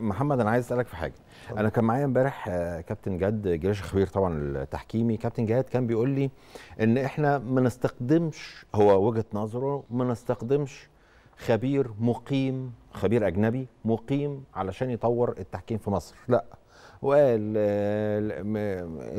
محمد أنا عايز أسألك في حاجة. أنا كان معايا امبارح آه، كابتن جاد جريش خبير طبعا التحكيمي. كابتن جهاد كان بيقول لي إن إحنا ما نستخدمش هو وجهة نظره ما نستخدمش خبير مقيم خبير أجنبي مقيم علشان يطور التحكيم في مصر. لا. وقال آه،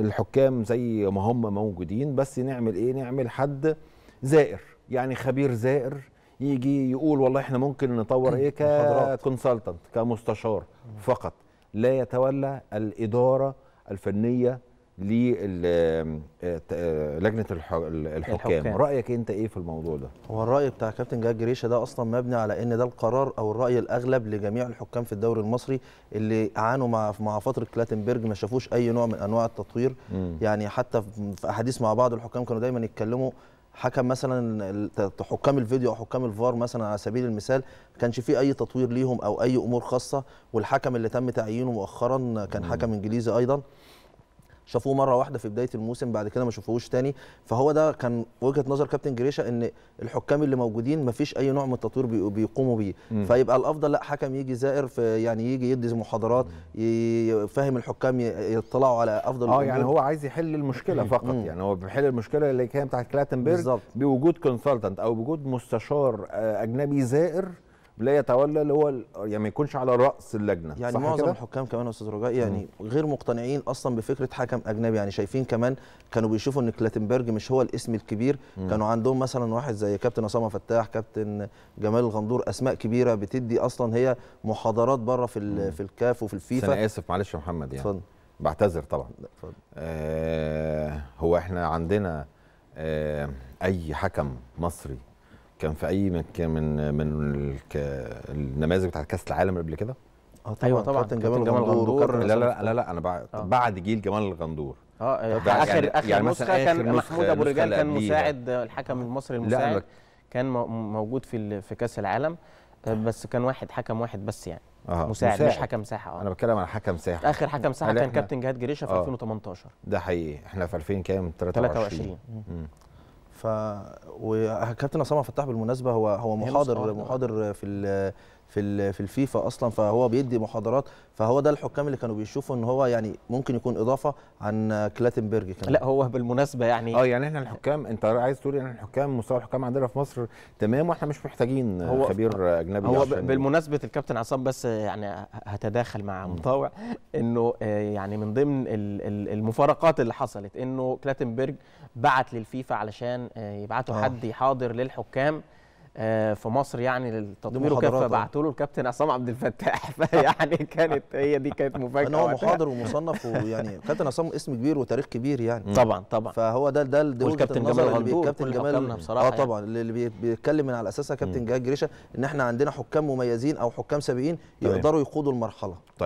الحكام زي ما هم موجودين بس نعمل إيه؟ نعمل حد زائر. يعني خبير زائر يجي يقول والله إحنا ممكن نطور إيه. ككونسلتنت كمستشار فقط لا يتولى الإدارة الفنية للجنه الحكام الحكام. رأيك أنت إيه في الموضوع ده هو الرأي بتاع كابتن جاد جريشة ده أصلا مبني على إن ده القرار أو الرأي الأغلب لجميع الحكام في الدوري المصري اللي عانوا مع مع فترة كلاتنبرج ما شافوش أي نوع من أنواع التطوير مم. يعني حتى في- أحاديث مع بعض الحكام كانوا دايما يتكلموا حكم مثلا حكام الفيديو أو حكام الفار مثلا على سبيل المثال ما كانش فيه أي تطوير ليهم أو أي أمور خاصة والحكم اللي تم تعيينه مؤخرا كان حكم إنجليزي أيضا. شافوه مرة واحدة في بداية الموسم بعد كده ما شافوهوش تاني فهو ده كان وجهة نظر كابتن جريشة إن الحكام اللي موجودين ما فيش أي نوع من التطوير بي- بيقوموا بيه. فيبقى الأفضل لا حكم يجي زائر في يعني يجي يدي محاضرات يفهم الحكام يطلعوا على أفضل آه يعني. هو عايز يحل المشكلة فقط مم. يعني هو بيحل المشكلة اللي كانت بتاعت كلاتنبرج بالظبط. بوجود consultant أو بوجود مستشار آه، أجنبي زائر لا يتولى اللي هو يعني ما يكونش على رأس اللجنة يعني صح معظم كده؟ الحكام كمان يا أستاذ رجاء يعني غير مقتنعين أصلا بفكرة حكم أجنبي يعني شايفين كمان كانوا بيشوفوا إن كلاتنبرج مش هو الاسم الكبير كانوا عندهم مثلا واحد زي كابتن اسامه فتاح كابتن جمال الغندور أسماء كبيرة بتدي أصلا هي محاضرات بره في في الكاف وفي الفيفا. أنا آسف معلش يا محمد يعني. اتفضل. بعتذر طبعا. اتفضل. آه هو إحنا عندنا آه أي حكم مصري كان في أي مكان من من الك- النماذج بتاعت كأس العالم اللي قبل كده؟ آه أيوة طبعا، كابتن جمال جمال الغندور غندور. لا لا لا لا أنا بعد, آه. بعد جيل جمال الغندور آه ده اخر يعني- آخر يعني نسخة كان محمود أبو رجال كان. مساعد الحكم المصري لا، المساعد. أنا- كان مو- موجود في ال- في كأس العالم آه، بس كان واحد حكم واحد بس يعني. آه مساعد, مش حكم ساحة. أنا آه بتكلم على حكم ساحة. آخر حكم ساحة هل كان كابتن جهاد جريشة في آه. 2018 ده حقيقي. إحنا في 2000 كام؟ 23 23 مم. ف وكابتن اسامه فتاح بالمناسبة هو هو محاضر محاضر في ال في ال في الفيفا أصلا فهو بيدي محاضرات فهو ده الحكام اللي كانوا بيشوفوا إن هو يعني ممكن يكون إضافة عن كلاتنبرج كمان. لا هو بالمناسبة يعني آه يعني إحنا الحكام أنت عايز تقول إن الحكام مستوى الحكام عندنا في مصر تمام وإحنا مش محتاجين هو- خبير أجنبي هو بالمناسبة الكابتن عصام بس يعني هتداخل مع مطاوع إنه آه، يعني من ضمن ال- ال- المفارقات اللي حصلت إنه كلاتنبرج بعت للفيفا علشان آه، يبعتوا آه. حد يحاضر للحكام. في مصر يعني للتطوير وكده آه. فبعتوا له الكابتن عصام عبد الفتاح فيعني كانت هي دي كانت مفاجأة ان هو. محاضر ومصنف ويعني كابتن عصام اسم كبير وتاريخ كبير يعني طبعا طبعا فهو ده ده والكابتن جمال اللي غندور، كابتن كل جمال بصراحة آه يعني. طبعا اللي بي- بيتكلم من على أساسها كابتن جهاد جريشه إن إحنا عندنا حكام مميزين أو حكام سابقين. يقدروا يقودوا المرحلة